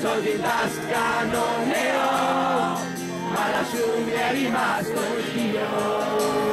solditasca non ne ho, ma la sciumbia è rimasto il Dio.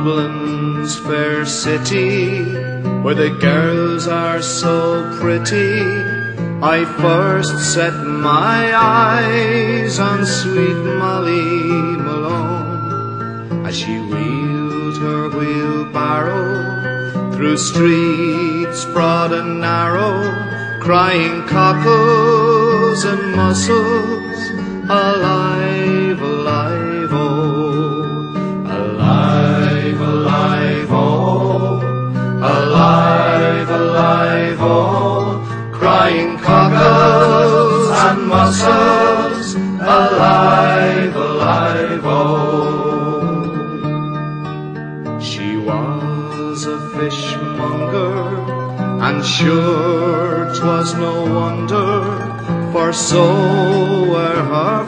Dublin's fair city, where the girls are so pretty, I first set my eyes on sweet Molly Malone as she wheeled her wheelbarrow through streets broad and narrow, crying cockles and mussels, alive, alive, alive, oh. She was a fishmonger, and sure 'twas no wonder, for so were her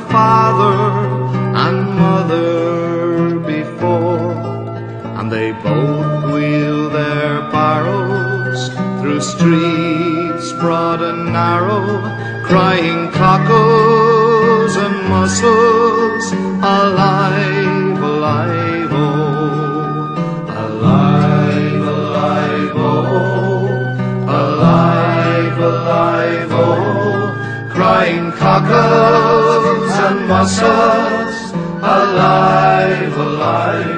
crying and mussels, alive, alive.